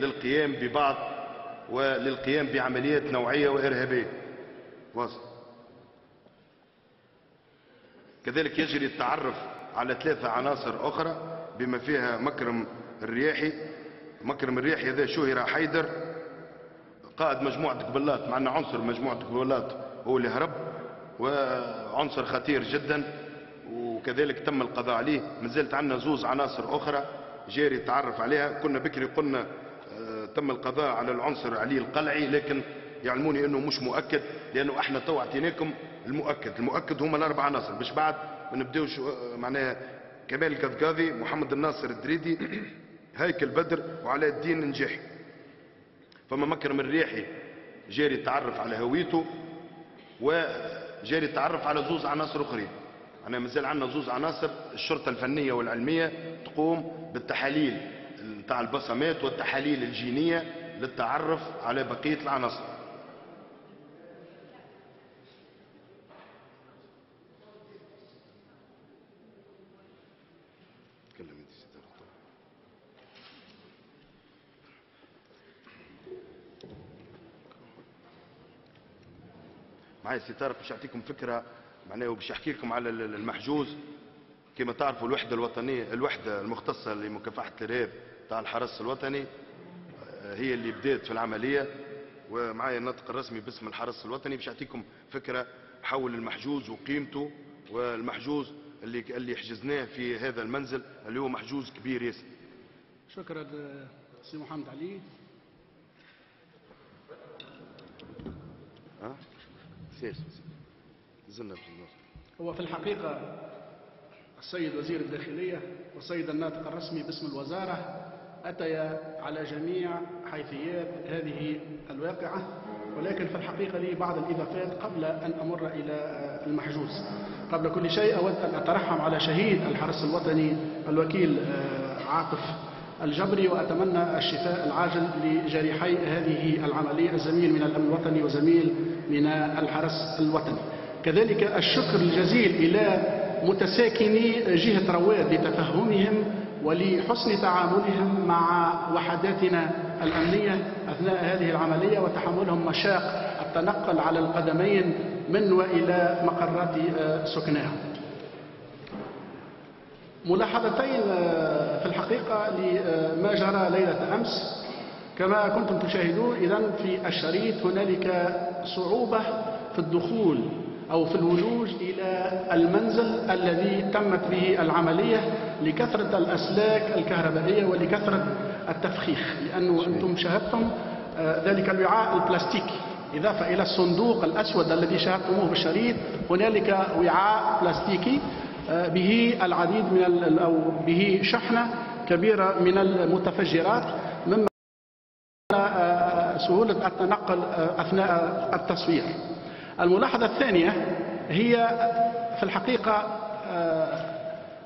للقيام ببعض وللقيام بعمليات نوعية وإرهابية. واصل. كذلك يجري التعرف على ثلاثة عناصر أخرى بما فيها مكرم الرياحي. مكرم الرياحي هذا شهر حيدر قائد مجموعة قبلات معنا عنصر مجموعة قبلات هو اللي هرب وعنصر خطير جدا وكذلك تم القضاء عليه. ما زالت عندنا زوز عناصر أخرى جاري التعرف عليها. كنا بكري قلنا تم القضاء على العنصر علي القلعي لكن يعلموني إنه مش مؤكد لأنه إحنا تو اعطيناكم المؤكد. المؤكد هما الأربع عناصر باش بعد ما نبداوش معناها كمال القذقاذي محمد الناصر الدريدي هيكل بدر وعلاء الدين نجاحي فما مكرم الرياحي جاري التعرف على هويته وجاري التعرف على زوز عناصر اخرين أنا مازال عندنا زوز عناصر الشرطة الفنية والعلمية تقوم بالتحاليل. نتاع البصمات والتحاليل الجينية للتعرف على بقية العناصر. معايا سي طارق باش يعطيكم فكرة معناه باش يحكي لكم على ال- المحجوز. كما تعرفوا الوحدة الوطنية الوحدة المختصة لمكافحة الارهاب تاع الحرس الوطني آه، هي اللي بدات في العملية ومعايا الناطق الرسمي باسم الحرس الوطني باش يعطيكم فكرة حول المحجوز وقيمته والمحجوز اللي اللي حجزناه في هذا المنزل اللي هو محجوز كبير ياسر. شكرا سي محمد علي. ها؟ سير زلنا هو في الحقيقة السيد وزير الداخلية والسيد الناطق الرسمي باسم الوزارة أتيا على جميع حيثيات هذه الواقعة ولكن في الحقيقة لي بعض الإضافات قبل أن أمر إلى المحجوز. قبل كل شيء أود أن أترحم على شهيد الحرس الوطني الوكيل آه، عاطف الجبري وأتمنى الشفاء العاجل لجريحي هذه العملية الزميل من الأمن الوطني وزميل من الحرس الوطني. كذلك الشكر الجزيل إلى متساكني جهة رواد لتفهمهم ولحسن تعاملهم مع وحداتنا الأمنية أثناء هذه العملية وتحملهم مشاق التنقل على القدمين من وإلى مقرات آه، سكناهم ملاحظتين آه، في الحقيقة لما جرى ليلة أمس. كما كنتم تشاهدون إذا في الشريط هنالك صعوبة في الدخول أو في الولوج إلى المنزل الذي تمت به العملية لكثرة الأسلاك الكهربائية ولكثرة التفخيخ لأنه أنتم شاهدتم آه، ذلك الوعاء البلاستيكي. إضافة إلى الصندوق الأسود الذي شاهدتموه بالشريط هنالك وعاء بلاستيكي آه، به العديد من أو به شحنة كبيرة من المتفجرات مما آه، سهولة التنقل أثناء التصوير. الملاحظة الثانية هي في الحقيقة آه،